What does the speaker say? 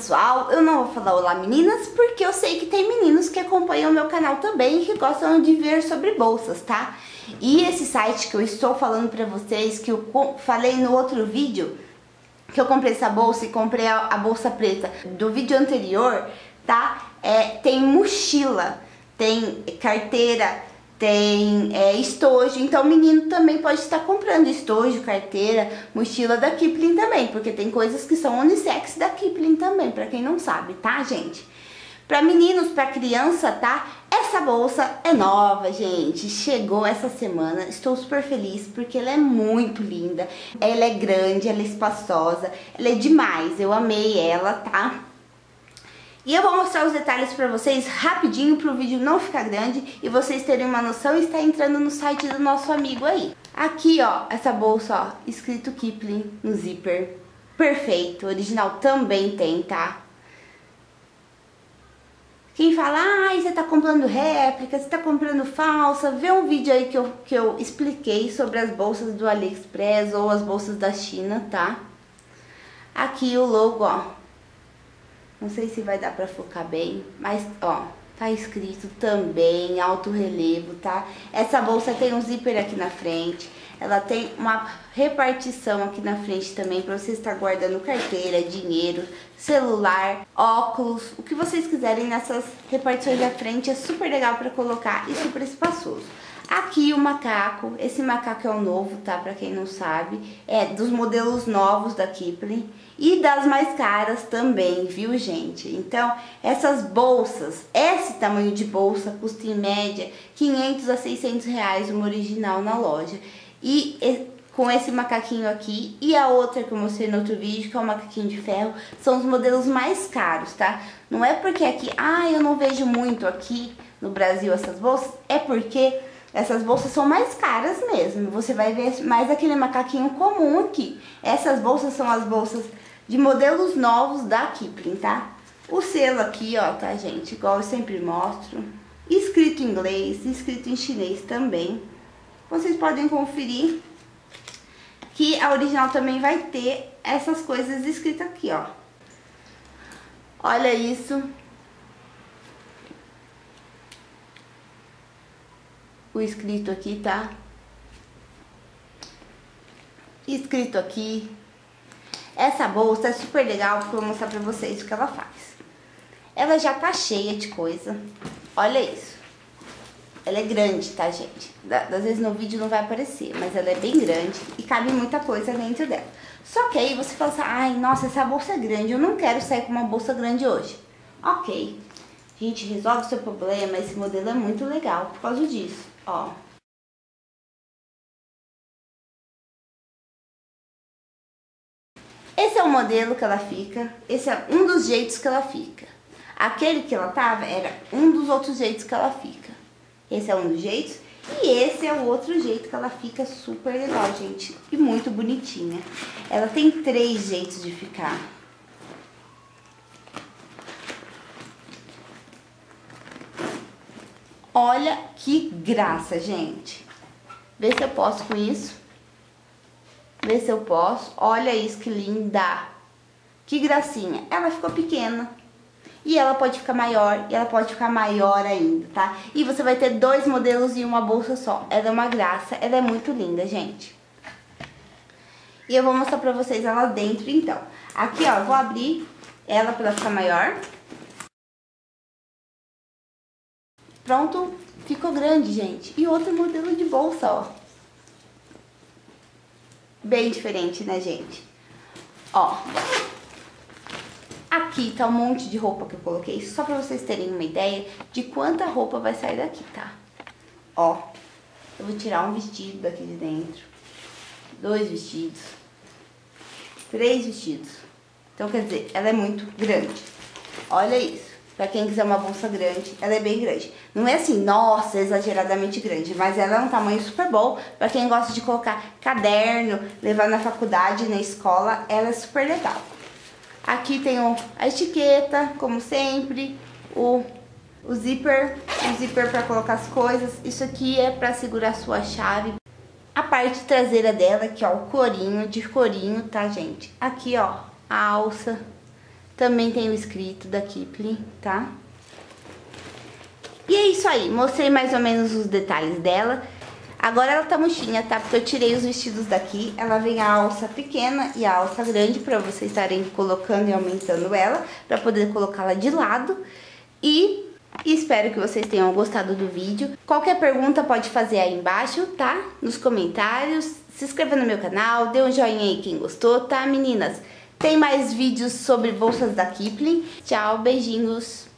pessoal, eu não vou falar olá meninas, porque eu sei que tem meninos que acompanham o meu canal também e que gostam de ver sobre bolsas, tá? E esse site que eu estou falando pra vocês, que eu falei no outro vídeo, que eu comprei essa bolsa e comprei a, a bolsa preta do vídeo anterior, tá? É, tem mochila, tem carteira, tem é, estojo, então o menino também pode estar comprando estojo, carteira, mochila da Kipling também, porque tem coisas que são unissex da Kipling também, pra quem não sabe, tá, gente? Pra meninos, pra criança, tá? Essa bolsa é nova, gente, chegou essa semana, estou super feliz porque ela é muito linda, ela é grande, ela é espaçosa, ela é demais, eu amei ela, tá? E eu vou mostrar os detalhes pra vocês rapidinho pro vídeo não ficar grande e vocês terem uma noção e estar entrando no site do nosso amigo aí. Aqui, ó, essa bolsa, ó, escrito Kipling no zíper. Perfeito, original também tem, tá? Quem fala, ah, você tá comprando réplica, você tá comprando falsa, vê um vídeo aí que eu, que eu expliquei sobre as bolsas do AliExpress ou as bolsas da China, tá? Aqui o logo, ó, não sei se vai dar pra focar bem, mas ó, tá escrito também alto relevo, tá? Essa bolsa tem um zíper aqui na frente, ela tem uma repartição aqui na frente também para você estar guardando carteira, dinheiro, celular, óculos, o que vocês quiserem nessas repartições da frente é super legal para colocar e super espaçoso. Aqui o macaco, esse macaco é o novo, tá? Pra quem não sabe, é dos modelos novos da Kipling e das mais caras também, viu gente? Então, essas bolsas, esse tamanho de bolsa custa em média 500 a 600 reais uma original na loja. E com esse macaquinho aqui e a outra que eu mostrei no outro vídeo, que é o macaquinho de ferro, são os modelos mais caros, tá? Não é porque aqui, ah, eu não vejo muito aqui no Brasil essas bolsas, é porque essas bolsas são mais caras mesmo. Você vai ver mais aquele macaquinho comum aqui. Essas bolsas são as bolsas de modelos novos da Kipling, tá? O selo aqui, ó, tá, gente? Igual eu sempre mostro. Escrito em inglês, escrito em chinês também. Vocês podem conferir que a original também vai ter essas coisas escritas aqui, ó. Olha isso. O escrito aqui, tá? Escrito aqui. Essa bolsa é super legal porque eu vou mostrar pra vocês o que ela faz. Ela já tá cheia de coisa. Olha isso. Ela é grande, tá, gente? Às vezes no vídeo não vai aparecer, mas ela é bem grande e cabe muita coisa dentro dela. Só que aí você fala assim, ai, nossa, essa bolsa é grande, eu não quero sair com uma bolsa grande hoje. Ok, gente resolve seu problema, esse modelo é muito legal por causa disso. Ó. Esse é o modelo que ela fica, esse é um dos jeitos que ela fica. Aquele que ela tava era um dos outros jeitos que ela fica. Esse é um dos jeitos e esse é o outro jeito que ela fica super legal, gente. E muito bonitinha. Ela tem três jeitos de ficar. Olha que graça, gente. Vê se eu posso com isso. Vê se eu posso. Olha isso que linda. Que gracinha. Ela ficou pequena. E ela pode ficar maior e ela pode ficar maior ainda, tá? E você vai ter dois modelos e uma bolsa só. Ela é uma graça, ela é muito linda, gente. E eu vou mostrar pra vocês ela dentro, então. Aqui, ó, vou abrir ela pra ela ficar maior. Pronto, ficou grande, gente. E outro modelo de bolsa, ó. Bem diferente, né, gente? Ó. Aqui tá um monte de roupa que eu coloquei, só pra vocês terem uma ideia de quanta roupa vai sair daqui, tá? Ó, eu vou tirar um vestido daqui de dentro, dois vestidos, três vestidos. Então, quer dizer, ela é muito grande. Olha isso. Pra quem quiser uma bolsa grande, ela é bem grande. Não é assim, nossa, exageradamente grande, mas ela é um tamanho super bom. Pra quem gosta de colocar caderno, levar na faculdade, na escola, ela é super legal. Aqui tem a etiqueta, como sempre, o, o zíper, o zíper pra colocar as coisas. Isso aqui é pra segurar sua chave. A parte traseira dela, aqui ó, o corinho, de corinho, tá gente? Aqui ó, a alça Também tem o escrito da Kipling, tá? E é isso aí, mostrei mais ou menos os detalhes dela. Agora ela tá murchinha, tá? Porque eu tirei os vestidos daqui. Ela vem a alça pequena e a alça grande pra vocês estarem colocando e aumentando ela. Pra poder colocá-la de lado. E espero que vocês tenham gostado do vídeo. Qualquer pergunta pode fazer aí embaixo, tá? Nos comentários. Se inscreva no meu canal, dê um joinha aí quem gostou, tá meninas? Tem mais vídeos sobre bolsas da Kipling. Tchau, beijinhos!